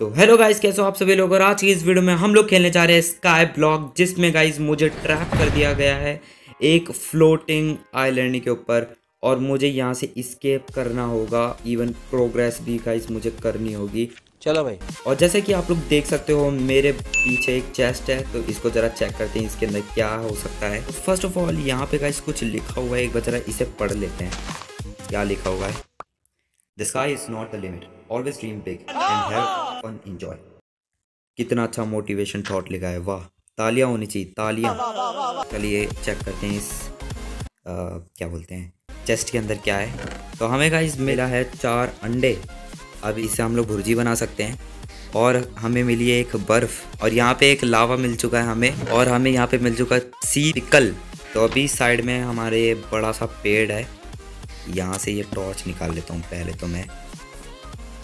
तो hello guys कैसे हो आप सभी लोग? और आज की इस वीडियो में हम लोग खेलने जा रहे हैं स्काई ब्लॉक जिसमें गाइस मुझे ट्रैप कर दिया गया है एक फ्लोटिंग आइलैंड के ऊपर। और मुझे यहाँ से स्केप करना होगा इवन प्रोग्रेस भी गाइस मुझे करनी होगी। चलो भाई। और जैसे कि आप लोग देख सकते हो मेरे पीछे एक चेस्ट है तो इसको ज़रा चेक करते हैं इसके अंदर क्या हो सकता है। फ़र्स्ट ऑफ़ ऑल यहाँ पे गाइस कुछ लिखा हुआ है एक बार ज़रा इसे पढ़ लेते हैं। क्या लिखा हुआ है? The sky is not the limit always dream big and have fun enjoy कितना अच्छा मोटिवेशन थॉट लिखा है वाह तालियाँ होनी चाहिए तालियाँ। चलिए चेक करते हैं इस आ, क्या बोलते हैं चेस्ट के अंदर क्या है। तो हमें गाइस मिला है चार अंडे। अब इसे हम लोग भुर्जी बना सकते हैं। और हमें मिली है एक बर्फ़ और यहाँ पे एक लावा मिल चुका है हमें और हमें यहाँ पे मिल चुका है सी पिकल। तो अभी साइड में हमारे बड़ा सा पेड़ है। यहाँ से ये टॉर्च निकाल लेता हूँ पहले तो मैं।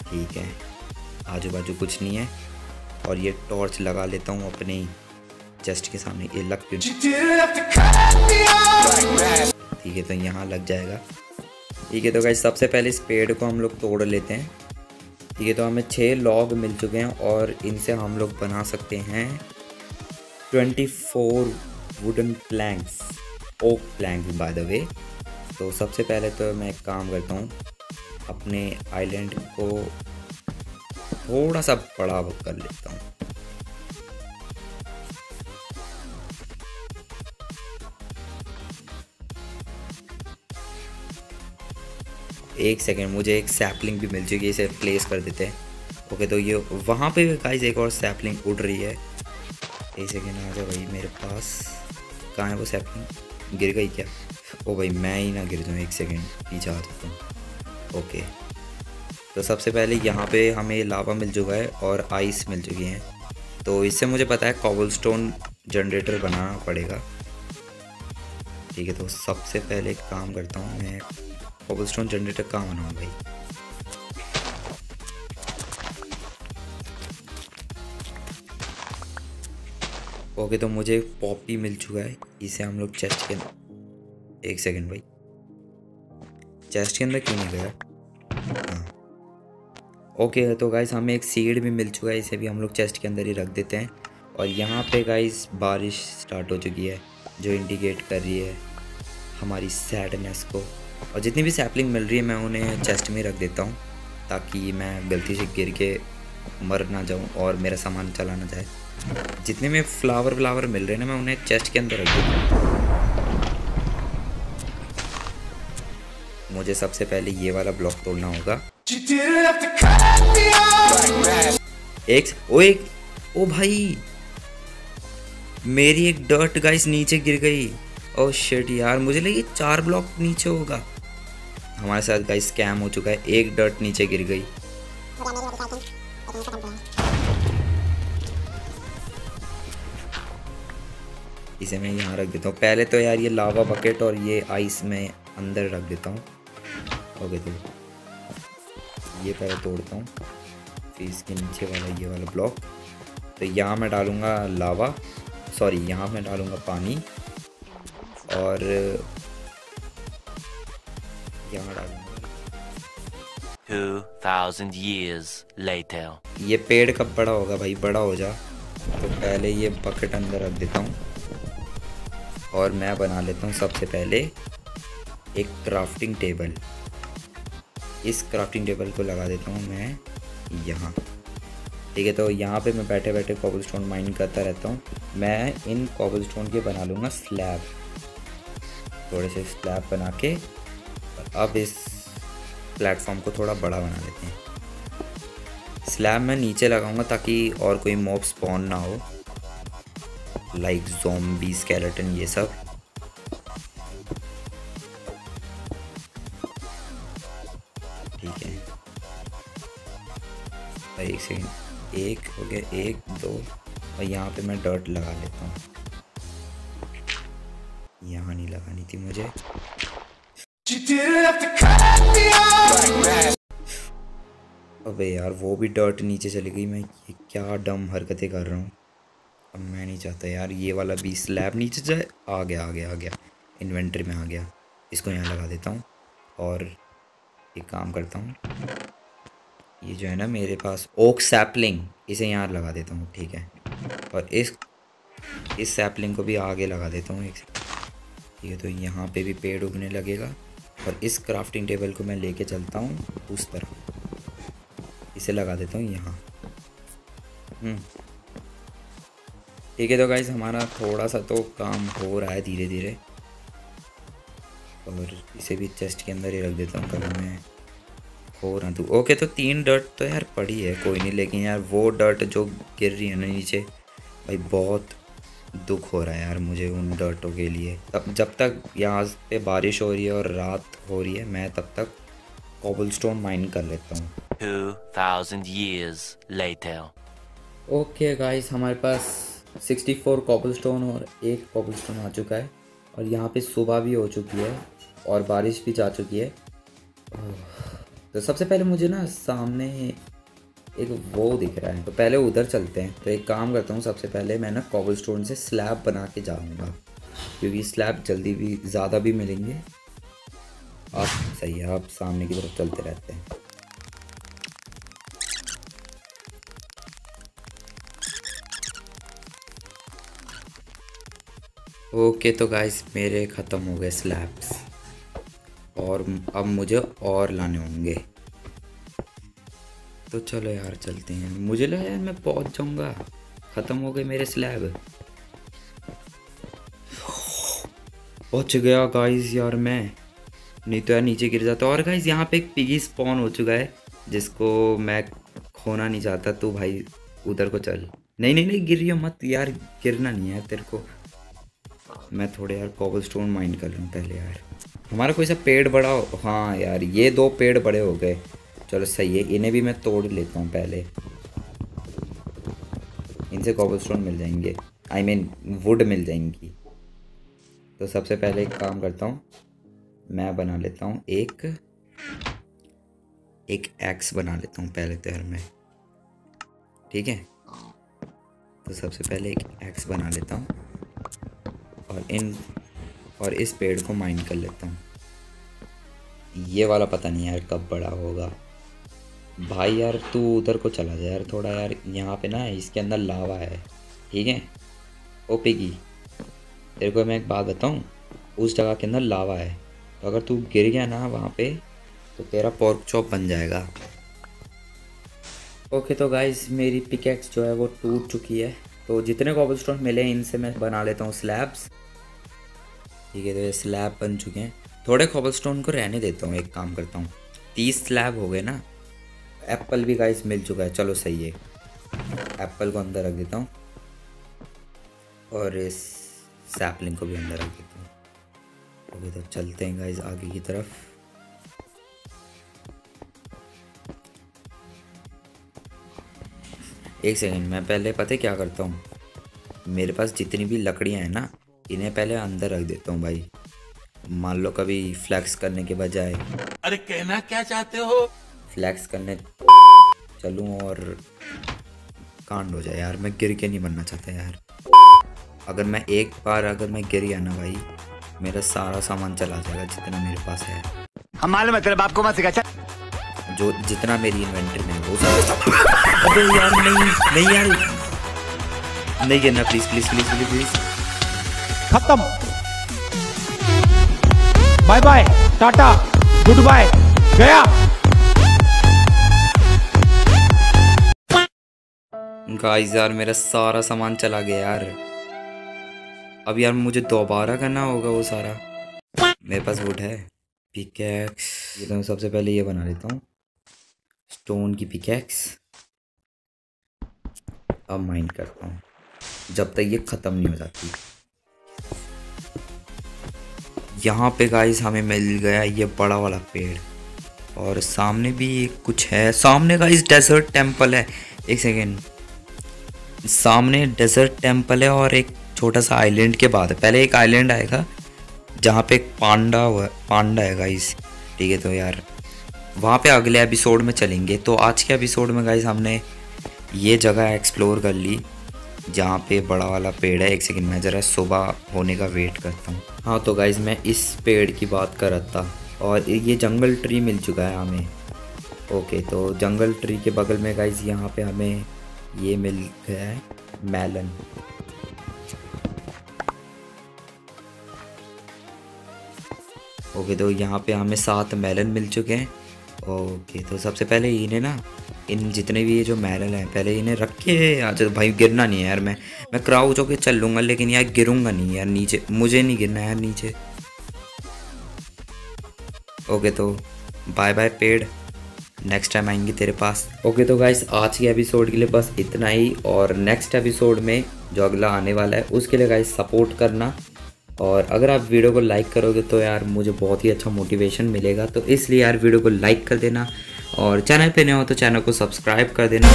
ठीक है। आजू बाजू कुछ नहीं है और ये टॉर्च लगा लेता हूँ अपने चेस्ट के सामने ये लग ठीक है तो यहाँ लग जाएगा। ठीक है तो गाइस सबसे पहले इस पेड़ को हम लोग तोड़ लेते हैं। ठीक है तो हमें छः लॉग मिल चुके हैं और इनसे हम लोग बना सकते हैं twenty four wooden planks oak plank by the way तो सबसे पहले तो मैं एक काम करता हूँ अपने आइलैंड को थोड़ा सा बड़ा कर लेता हूँ। एक सेकेंड, मुझे एक सैपलिंग भी मिल चुकी है, इसे प्लेस कर देते हैं। ओके तो ये वहाँ पे भी गाइस एक और सैपलिंग उड़ रही है। एक सेकेंड, आ जाओ भाई, मेरे पास। कहाँ है वो सैपलिंग गिर गई क्या? ओ भाई, मैं ही ना गिर जाऊँ, एक सेकेंड, पीछे आ जाता हूँ। ओके तो सबसे पहले यहाँ पे हमें लावा मिल चुका है और आइस मिल चुकी हैं। तो इससे मुझे पता है कॉबल स्टोन जनरेटर बनाना पड़ेगा। ठीक है तो सबसे पहले काम करता हूँ, मैं कॉबल स्टोन जनरेटर कहाँ बनाऊँ भाई? ओके तो मुझे पॉपी मिल चुका है, इसे हम लोग चेस्ट के, एक सेकेंड भाई। चेस्ट के अंदर क्यों नहीं गया? ओके तो गाइस हमें एक सीड भी मिल चुका है, इसे भी हम लोग चेस्ट के अंदर ही रख देते हैं। और यहाँ पे गाइस बारिश स्टार्ट हो चुकी है, जो इंडिकेट कर रही है हमारी सैडनेस को। और जितनी भी सैपलिंग मिल रही है, मैं उन्हें चेस्ट में रख देता हूँ, ताकि मैं गलती से गिर के मर ना जाऊँ और मेरा सामान चला ना जाए। जितने में फ्लावर व्लावर मिल रहे हैं ना, मैं उन्हें चेस्ट के अंदर रख देता हूँ। मुझे सबसे पहले ये वाला ब्लॉक तोड़ना होगा। एक ओ एक ओ भाई। मेरी एक डर्ट गाइस नीचे गिर गई। ओ शिट यार मुझे लगी चार ब्लॉक नीचे होगा। हमारे साथ गाइस स्कैम हो चुका है एक डर्ट नीचे गिर गई। इसे मैं यहाँ रख देता हूँ। पहले तो यार ये लावा बकेट और ये आइस में अंदर रख देता हूँ। ओके तो ये पहले तोड़ता हूँ। फिर इसके नीचे वाला ये वाला ब्लॉक तो यहाँ मैं डालूँगा लावा सॉरी यहाँ मैं डालूँगा पानी। और यहाँ डालूँगा। 2000 years later ये पेड़ कब बड़ा होगा भाई? बड़ा हो जा। तो पहले ये बकेट अंदर रख देता हूँ। और मैं बना लेता हूँ सबसे पहले एक क्राफ्टिंग टेबल इस क्राफ्टिंग टेबल को लगा देता हूँ मैं यहाँ। ठीक है तो यहाँ पे मैं बैठे बैठे कॉबल स्टोन माइन करता रहता हूँ। मैं इन कॉबल स्टोन के बना लूँगा स्लैब थोड़े से स्लैब बना के अब इस प्लेटफॉर्म को थोड़ा बड़ा बना लेते हैं। स्लैब मैं नीचे लगाऊँगा ताकि और कोई मॉब स्पॉन ना हो। लाइक जोम्बी स्केलेटन ये सब। एक सेकेंड एक हो गया, एक, दो। और यहाँ पे मैं डर्ट लगा लेता हूँ। यहाँ नहीं लगानी थी मुझे। अबे यार, वो भी डर्ट नीचे चली गई। मैं ये क्या डम हरकतें कर रहा हूँ। अब मैं नहीं चाहता यार, ये वाला भी स्लैब नीचे जाए। आ गया आ गया आ गया। इन्वेंट्री में आ गया। इसको यहाँ लगा देता हूँ। और एक काम करता हूँ। ये जो है ना मेरे पास ओक सैपलिंग इसे यहाँ लगा देता हूँ, ठीक है? और इस इस सैपलिंग को भी आगे लगा देता हूँ एक ठीक है तो यहाँ पे भी पेड़ उगने लगेगा और इस क्राफ्टिंग टेबल को मैं लेके चलता हूँ उस तरफ़। इसे लगा देता हूँ यहाँ। हम्म। ठीक है तो गाइज़ हमारा थोड़ा सा तो काम हो रहा है धीरे धीरे और इसे भी चेस्ट के अंदर ही रख देता हूँ कभी मैं हो रहा तो ओके तो तीन डर्ट तो यार पड़ी है कोई नहीं लेकिन यार वो डर्ट जो गिर रही है ना नीचे भाई बहुत दुख हो रहा है यार मुझे उन डर्टों के लिए। तब जब तक यहाँ पे बारिश हो रही है और रात हो रही है मैं तब तक कॉबल स्टोन माइन कर लेता हूँ। 2000 years later. ओके गाइस हमारे पास 64 कॉबल स्टोन और एक कॉबल स्टोन आ चुका है और यहाँ पे सुबह भी हो चुकी है और बारिश भी जा चुकी है। तो सबसे पहले मुझे ना सामने एक वो दिख रहा है। तो पहले उधर चलते हैं। तो एक काम करता हूँ, सबसे पहले मैं ना कॉबल स्टोन से स्लैब बना के जाऊँगा। क्योंकि स्लैब जल्दी भी, ज़्यादा भी मिलेंगे। आप सही है आप सामने की तरफ़ चलते रहते हैं। ओके तो गाइस मेरे ख़त्म हो गए स्लैब्स और अब मुझे और लाने होंगे। तो चलो यार, चलते हैं। मुझे लगा यार मैं पहुँच जाऊँगा। ख़त्म हो गए मेरे स्लैब पहुँच गया गाइस यार मैं। नहीं तो यार नीचे गिर जाता। और गाइस यहाँ पे एक पिगी स्पॉन हो चुका है, जिसको मैं खोना नहीं चाहता। तो भाई, उधर को चल। नहीं नहीं नहीं गिर रही मत। यार, गिरना नहीं है तेरे को। मैं थोड़े यार कॉबल स्टोन माइंड कर लूँ पहले यार। हमारा कोई सा पेड़ बड़ा हो हाँ यार, ये दो पेड़ बड़े हो गए। चलो सही है, इन्हें भी मैं तोड़ लेता हूँ पहले। इनसे कॉबल स्टोन मिल जाएँगे। आई मीन वुड मिल जाएँगी। तो सबसे पहले एक काम करता हूँ, मैं बना लेता हूँ एक एक एक्स बना लेता हूँ पहले तो यार मैं। ठीक है? तो सबसे पहले एक एक्स बना लेता हूँ। और इन, और इस पेड़ को माइन कर लेता हूँ। ये वाला पता नहीं यार कब बड़ा होगा। भाई यार तू उधर को चला जा यार थोड़ा यार, यहाँ पे ना इसके अंदर लावा है, ठीक है? ओ पिगी, तेरे को मैं एक बात बताऊँ, उस जगह के अंदर लावा है। तो अगर तू गिर गया ना वहाँ पे तो तेरा पॉर्क चॉप बन जाएगा। ओके तो गाइस मेरी पिकेक्स जो है वो टूट चुकी है। तो जितने कॉबल मिले इनसे मैं बना लेता हूँ स्लैब्स ठीक है तो ये स्लैब बन चुके हैं। थोड़े कॉबल स्टोन को रहने देता हूँ, एक काम करता हूँ। तीस स्लैब हो गए ना एप्पल भी गाइस मिल चुका है। चलो सही है। एप्पल को अंदर रख देता हूँ। और इस सैपलिंग को भी अंदर रख देता हूँ। ओके तो चलते हैं गाइस आगे की तरफ़। एक सेकंड मैं पहले पता क्या करता हूँ? मेरे पास जितनी भी लकड़ियाँ हैं ना इन्हें पहले अंदर रख देता हूँ भाई। मान लो कभी फ्लैक्स करने के बजाय। अरे कहना क्या चाहते हो? फ्लैक्स करने चलूँ और कांड हो जाए यार। मैं गिर के नहीं बनना चाहता यार। अगर मैं एक बार अगर मैं गिर गया ना भाई मेरा सारा सामान चला जाएगा जितना मेरे पास है। हम मालूम है तेरे बाप को मत सिखा जो जितना मेरी इन्वेंट्री में वो सब अबे यार नहीं नहीं यार। नहीं गिरना please please please please please please खत्म। Bye bye tata good bye गया। गाइस यार, मेरा सारा सामान चला गया यार। अब यार मुझे दोबारा करना होगा वो सारा। मेरे पास वुड है पिकैक्स ये तो मैं सबसे पहले ये बना लेता हूँ। स्टोन की पिकैक्स अब माइंड करता हूँ। जब तक ये ख़त्म नहीं हो जाती। यहाँ पे गाइस हमें मिल गया ये बड़ा वाला पेड़। और सामने भी कुछ है। सामने गाइस डेजर्ट टेंपल है। एक सेकेंड सामने डेजर्ट टेंपल है और एक छोटा सा आइलैंड के बाद। है पहले एक आइलैंड आएगा, जहाँ पे एक पांडा हुआ पांडा है गाइस ठीक है तो यार। वहाँ पे अगले एपिसोड में चलेंगे। तो आज के एपिसोड में गाइस हमने ये जगह एक्सप्लोर कर ली। जहाँ पे बड़ा वाला पेड़ है, एक सेकंड में ज़रा सुबह होने का वेट करता हूँ। हाँ तो गाइज़ मैं इस पेड़ की बात कर रहा था और ये जंगल ट्री मिल चुका है हमें। ओके तो जंगल ट्री के बगल में गाइज़ यहाँ पे हमें ये मिल गया है मेलन ओके तो यहाँ पे हमें सात मेलन मिल चुके हैं। ओके तो सबसे पहले इन्हें ना इन जितने भी ये जो मेलन हैं, पहले इन्हें रखे आज तो भाई गिरना नहीं है यार मैं मैं क्राउच होके चल लूँगा, लेकिन यार गिरूँगा नहीं यार, नीचे, मुझे नहीं गिरना यार नीचे। ओके तो बाय बाय पेड़ नेक्स्ट टाइम आएँगे तेरे पास। ओके तो गाइस आज के एपिसोड के लिए बस इतना ही, और नेक्स्ट एपिसोड में जो अगला आने वाला है, उसके लिए गाइस सपोर्ट करना। और अगर आप वीडियो को लाइक करोगे तो यार मुझे बहुत ही अच्छा मोटिवेशन मिलेगा तो इसलिए यार वीडियो को लाइक कर देना। और चैनल पे नए हो तो चैनल को सब्सक्राइब कर देना।